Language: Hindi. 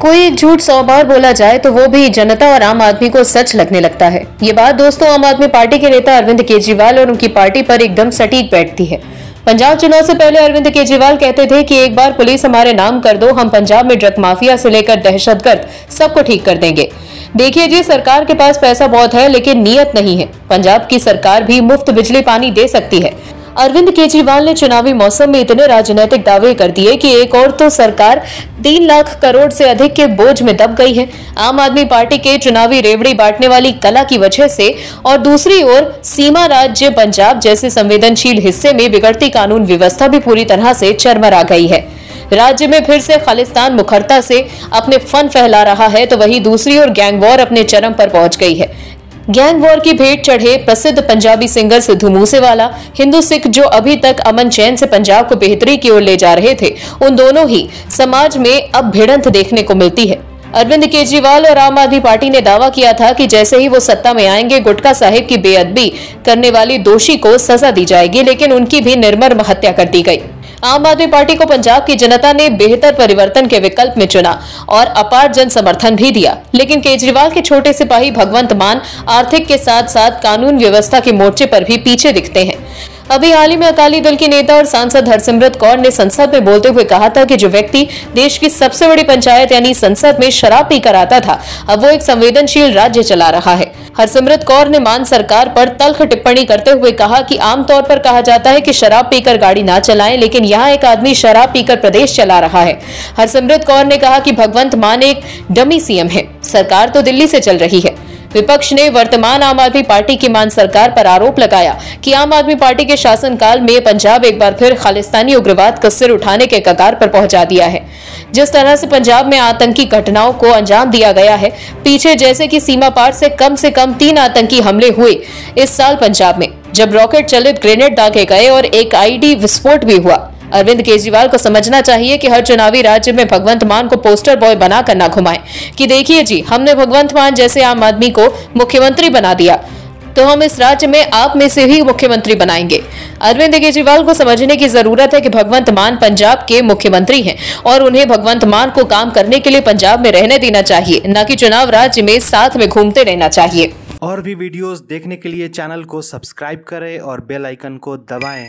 कोई झूठ सौ बार बोला जाए तो वो भी जनता और आम आदमी को सच लगने लगता है। ये बात दोस्तों आम आदमी पार्टी के नेता अरविंद केजरीवाल और उनकी पार्टी पर एकदम सटीक बैठती है। पंजाब चुनाव से पहले अरविंद केजरीवाल कहते थे कि एक बार पुलिस हमारे नाम कर दो, हम पंजाब में ड्रग माफिया से लेकर दहशतगर्द सबको ठीक कर देंगे। देखिए जी, सरकार के पास पैसा बहुत है, लेकिन नियत नहीं है। पंजाब की सरकार भी मुफ़्त बिजली पानी दे सकती है। अरविंद केजरीवाल ने चुनावी मौसम में इतने राजनीतिक दावे कर दिए कि एक और तो सरकार तीन लाख करोड़ से अधिक के बोझ में दब गई है। आम आदमी पार्टी के चुनावी रेवड़ी बांटने वाली कला की वजह से और दूसरी ओर सीमा राज्य पंजाब जैसे संवेदनशील हिस्से में बिगड़ती कानून व्यवस्था भी पूरी तरह से चरमरा गई है। राज्य में फिर से खालिस्तान मुखरता से अपने फन फैला रहा है तो वहीं दूसरी ओर गैंग वॉर अपने चरम पर पहुँच गई है। गैंग वॉर की भेंट चढ़े प्रसिद्ध पंजाबी सिंगर सिद्धू मूसेवाला। हिंदू सिख जो अभी तक अमन चैन से पंजाब को बेहतरी की ओर ले जा रहे थे, उन दोनों ही समाज में अब भिड़ंत देखने को मिलती है। अरविंद केजरीवाल और आम आदमी पार्टी ने दावा किया था कि जैसे ही वो सत्ता में आएँगे गुटका साहिब की बेअदबी करने वाली दोषी को सजा दी जाएगी, लेकिन उनकी भी निर्मर हत्या कर दी गई। आम आदमी पार्टी को पंजाब की जनता ने बेहतर परिवर्तन के विकल्प में चुना और अपार जन समर्थन भी दिया। लेकिन केजरीवाल के छोटे सिपाही भगवंत मान आर्थिक के साथ साथ कानून व्यवस्था के मोर्चे पर भी पीछे दिखते हैं। अभी हाल ही में अकाली दल के नेता और सांसद हरसिमरत कौर ने संसद में बोलते हुए कहा था कि जो व्यक्ति देश की सबसे बड़ी पंचायत यानी संसद में शराब पीकर आता था, अब वो एक संवेदनशील राज्य चला रहा है। हरसिमरत कौर ने मान सरकार पर तल्ख टिप्पणी करते हुए कहा कि आमतौर पर कहा जाता है कि शराब पीकर गाड़ी ना चलाएँ, लेकिन यहाँ एक आदमी शराब पीकर प्रदेश चला रहा है। हरसिमरत कौर ने कहा कि भगवंत मान एक डमी सीएम है। सरकार तो दिल्ली से चल रही है। विपक्ष ने वर्तमान आम आदमी पार्टी की मान सरकार पर आरोप लगाया कि आम आदमी पार्टी के शासनकाल में पंजाब एक बार फिर खालिस्तानी उग्रवाद का सिर उठाने के कगार पर पहुँचा दिया है। जिस तरह से पंजाब में आतंकी घटनाओं को अंजाम दिया गया है, पीछे जैसे कि सीमा पार से कम से कम तीन आतंकी हमले हुए इस साल पंजाब में। जब रॉकेट चलित ग्रेनेड दागे गए और एक आईडी विस्फोट भी हुआ अरविंद केजरीवाल को समझना चाहिए कि हर चुनावी राज्य में भगवंत मान को पोस्टर बॉय बना कर ना घुमाएँ। कि देखिए जी, हमने भगवंत मान जैसे आम आदमी को मुख्यमंत्री बना दिया। तो हम इस राज्य में आप में से ही मुख्यमंत्री बनाएँगे। अरविंद केजरीवाल को समझने की ज़रूरत है कि भगवंत मान पंजाब के मुख्यमंत्री हैं और उन्हें भगवंत मान को काम करने के लिए पंजाब में रहने देना चाहिए, न कि चुनाव राज्य में साथ में घूमते रहना चाहिए। और भी वीडियोस देखने के लिए चैनल को सब्सक्राइब करें और बेल आइकन को दबाएँ।